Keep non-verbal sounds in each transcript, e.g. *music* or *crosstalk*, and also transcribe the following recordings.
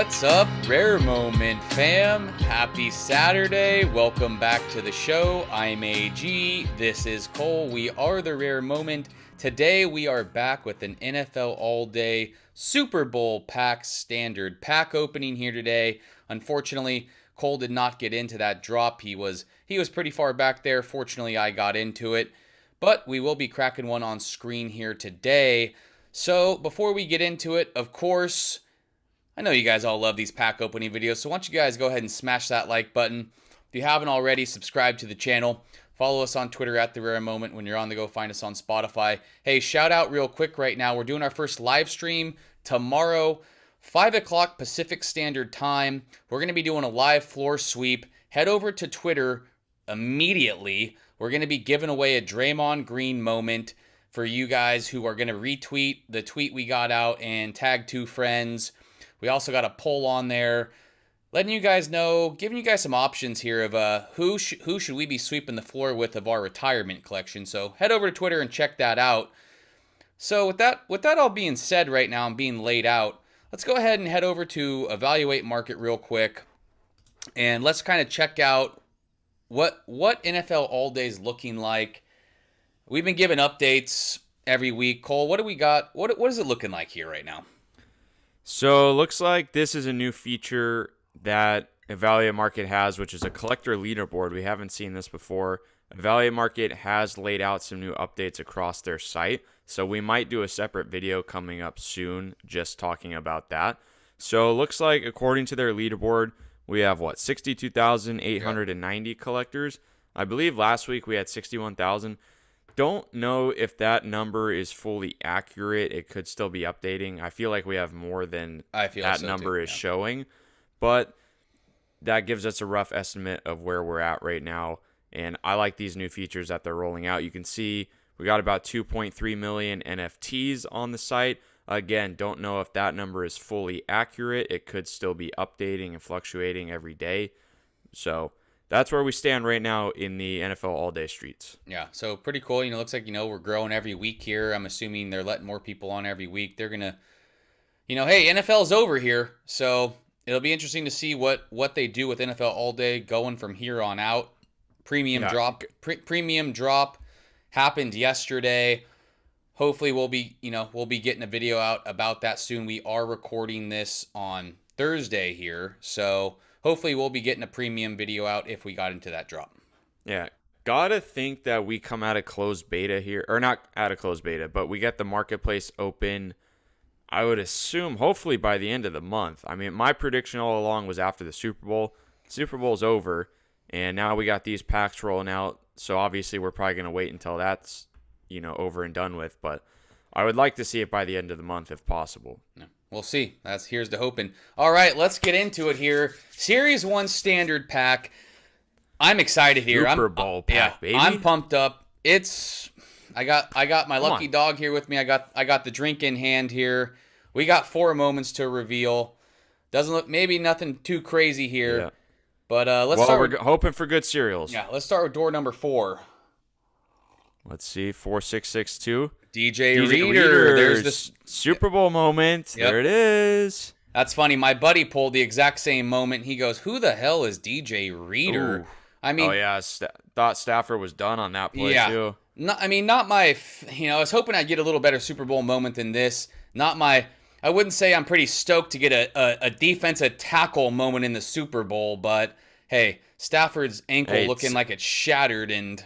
What's up, Rare Moment fam? Happy Saturday. Welcome back to the show. I'm AG. This is Cole. We are the Rare Moment. Today we are back with an NFL All Day Super Bowl pack standard pack opening here today. Unfortunately, Cole did not get into that drop. He was he was pretty far back there. Fortunately, I got into it. But we will be cracking one on screen here today. So, before we get into it, of course, I know you guys all love these pack opening videos, so why don't you guys go ahead and smash that like button. If you haven't already, subscribe to the channel. Follow us on Twitter at The Rare Moment. When you're on the go, find us on Spotify. Hey, shout out real quick right now. We're doing our first live stream tomorrow, 5 o'clock Pacific Standard Time. We're going to be doing a live floor sweep. Head over to Twitter immediately. We're going to be giving away a Draymond Green moment for you guys who are going to retweet the tweet we got out and tag two friends. We also got a poll on there, letting you guys know, giving you guys some options here of uh, who sh- who should we be sweeping the floor with of our retirement collection. So head over to Twitter and check that out. So with that with that all being said, right now and being laid out, let's go ahead and head over to evaluate market real quick, and let's kind of check out what what NFL All Day is looking like. We've been giving updates every week. Cole, what do we got? What what is it looking like here right now? So it looks like this is a new feature that Evaluate Market has, which is a collector leaderboard. We haven't seen this before. Evaluate Market has laid out some new updates across their site. So we might do a separate video coming up soon just talking about that. So it looks like according to their leaderboard, we have what 62,890 collectors. I believe last week we had 61,000 don't know if that number is fully accurate. It could still be updating. I feel like we have more than I feel that so number too, is yeah. showing, but that gives us a rough estimate of where we're at right now. And I like these new features that they're rolling out. You can see we got about 2.3 million NFTs on the site. Again, don't know if that number is fully accurate. It could still be updating and fluctuating every day. So that's where we stand right now in the NFL all day streets. Yeah, so pretty cool. You know, looks like you know we're growing every week here. I'm assuming they're letting more people on every week. They're gonna, you know, hey, NFL's over here, so it'll be interesting to see what what they do with NFL all day going from here on out. Premium Yeah. drop, pre- premium drop happened yesterday. Hopefully, we'll be you know we'll be getting a video out about that soon. We are recording this on Thursday here, so hopefully we'll be getting a premium video out if we got into that drop. Yeah. Gotta think that we come out of closed beta here, or not out of closed beta, but we get the marketplace open. I would assume, hopefully, by the end of the month. I mean, my prediction all along was after the Super Bowl. Super Bowl's over, and now we got these packs rolling out. So obviously, we're probably gonna wait until that's you know over and done with. But I would like to see it by the end of the month if possible. Yeah, We'll see. That's here's the hoping. All right, let's get into it here. Series one standard pack. I'm excited here. Super I'm, Bowl yeah, pack, baby. I'm pumped up. It's I got I got my Come lucky on. dog here with me. I got I got the drink in hand here. We got four moments to reveal. Doesn't look maybe nothing too crazy here, Yeah. but uh, let's well, start. we're With, hoping for good serials. yeah, let's start with door number four. Let's see, four six six two. DJ, DJ Reader. There's this. Super Bowl moment. Yep. There it is. That's funny. My buddy pulled the exact same moment. He goes, "Who the hell is DJ Reader?" Ooh. I mean, oh yeah, Sta- thought Stafford was done on that play Yeah. too. Not, I mean, not my. You know, I was hoping I'd get a little better Super Bowl moment than this. Not my. I wouldn't say I'm pretty stoked to get a, a, a defensive tackle moment in the Super Bowl, but hey, Stafford's ankle Hey, looking like it's shattered, and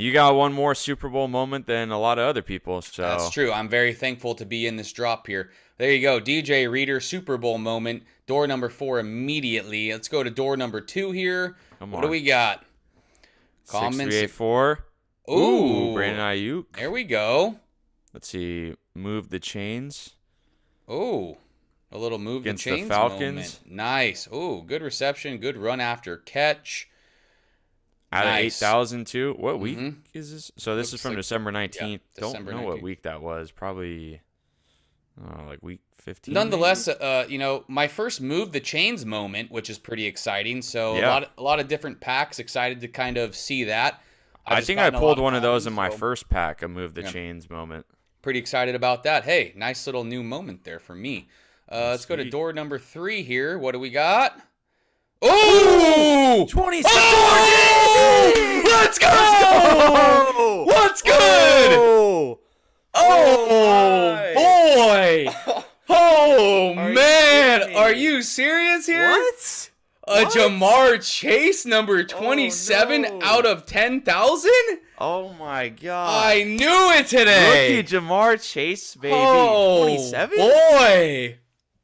You got one more Super Bowl moment than a lot of other people. So that's true. I'm very thankful to be in this drop here. There you go, DJ Reader Super Bowl moment. Door number four immediately. Let's go to door number two here. Come what do we got? six Comments. three eight four. Ooh, Brandon Aiyuk. There we go. Let's see. Move the chains. Oh, a little move Against the the Falcons. moment. Nice. Oh, good reception, good run after catch. Out of eight Nice. thousand too. What week Mhm. is this? So this is from like- December nineteenth. Don't December know what week that was. Probably, oh, like week fifteen. Nonetheless, uh, you know, my first move the chains moment, which is pretty exciting. So a lot, a lot of different packs. Excited to kind of see that. I just think I gotten a lot pulled one of those in my so first pack. A move the Yeah. chains moment. Pretty excited about that. Hey, nice little new moment there for me. Uh, let's go to door number three here. What do we got? Oh! 20 Oh! Let's go! What's good? Oh, Oh, boy! Oh Are man, kidding are you serious here? What? A What? Ja'Marr Chase number 27 no. out of 10,000? Oh my god. I knew it today. Rookie Ja'Marr Chase, baby. oh, 27? boy.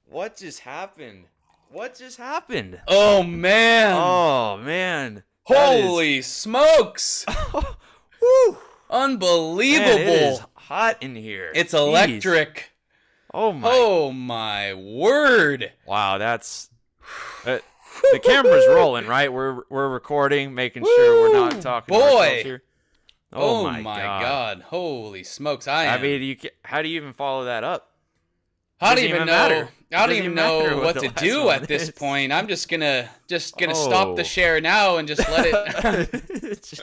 What just happened? What just happened? Oh man. Oh man. That is- Holy smokes. *laughs* Woo. Unbelievable. Man, it is hot in here. It's Jeez. electric. Oh my. Oh my word. Wow, that's. Uh, the camera's rolling, right? We're we're recording, making sure we're not Woo, talking. to boy. here. Oh, my, god. Holy smokes. I I am. mean, you ca how do you even follow that up? I don't even even know. matter. I don't even know what what to do at this is. point. I'm just gonna just gonna stop the Oh. share now and just let it. *laughs*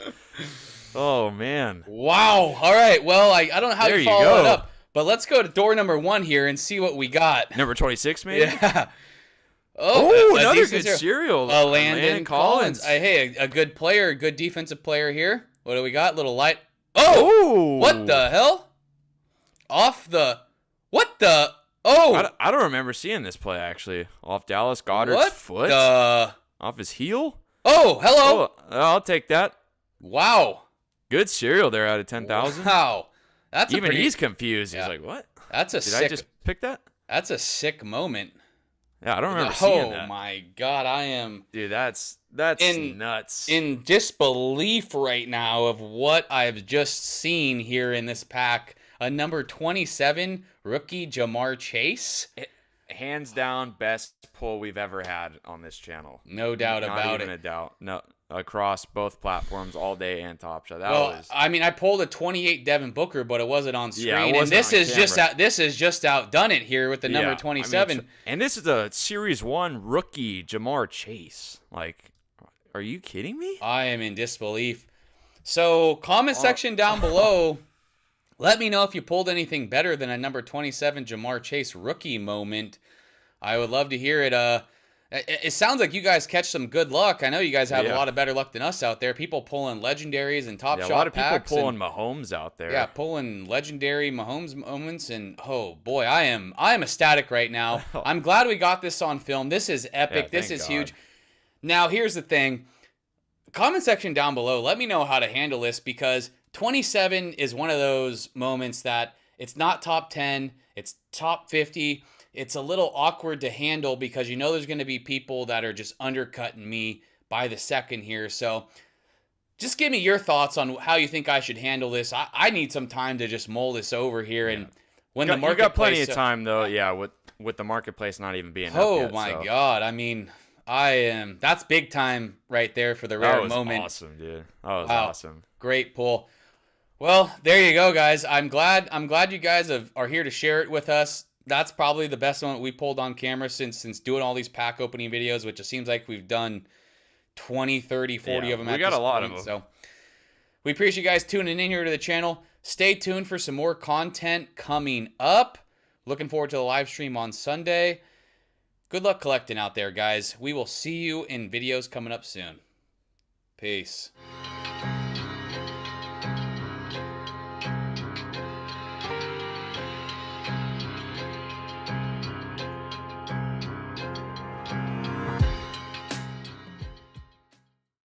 *laughs* oh man. wow. All right. Well, I, I don't know how There you follow it up, but let's go to door number one here and see what we got. Number twenty six, *laughs* maybe. Yeah. Oh, a- a another good zero. serial. Uh, Landon, Collins. Uh, hey, a, a good player, a good defensive player here. What do we got? Little light. Oh, oh, what the hell? Off the. What the? Oh, I, don't- I don't remember seeing this play actually. Off Dallas Goedert's what foot, the? off his heel. Oh, hello. Oh, I'll take that. Wow. Good serial there out of ten thousand. Wow. That's Even pretty, he's confused. Yeah. He's like, "What? That's a Did sick. I just pick that?" That's a sick moment. Yeah, I don't remember oh seeing that. my god, I am Dude, that's that's In- nuts. in disbelief right now of what I've just seen here in this pack. A number 27 rookie Ja'Marr Chase. Hands down, best pull we've ever had on this channel. No doubt Not about even it. a doubt. No, across both platforms, all day and Top Shot. That well, was I mean, I pulled a 28 Devin Booker, but it wasn't on screen. Yeah, it and this is just out, this is just outdone it here with the yeah, I number mean, 27. and this is a Series One rookie, Ja'Marr Chase. Like, are you kidding me? I am in disbelief. So, comment section down below. Let me know if you pulled anything better than a number 27 Ja'Marr Chase rookie moment. I would love to hear it. Uh, it, it sounds like you guys catch some good luck. I know you guys have a lot of better luck than us out there. People pulling legendaries and top Yeah, a lot of people pulling and- Mahomes out there. yeah, pulling legendary Mahomes moments, and oh boy, I am I am ecstatic right now. *laughs* I'm glad we got this on film. This is epic. Yeah, this is God. huge. Now here's the thing. Comment section down below. Let me know how to handle this because 27 is one of those moments that it's not top 10, it's top 50. It's a little awkward to handle because you know there's going to be people that are just undercutting me by the second here. So just give me your thoughts on how you think I should handle this. I, I need some time to just mull this over here. And when You the got, you got plenty of uh, time though. Yeah, with with the marketplace not even being. Oh yet, my so. god! I mean, I am. That's big time right there for the That rare was moment. awesome, dude. That was Wow. awesome. Great pull. Well, there you go, guys. I'm glad. I'm glad you guys have, are here to share it with us. That's probably the best one we pulled on camera since since doing all these pack opening videos, which it seems like we've done 20, 30, 40 Yeah, of them. we got a lot of them. So we appreciate you guys tuning in here to the channel. Stay tuned for some more content coming up. Looking forward to the live stream on Sunday. Good luck collecting out there, guys. We will see you in videos coming up soon. Peace.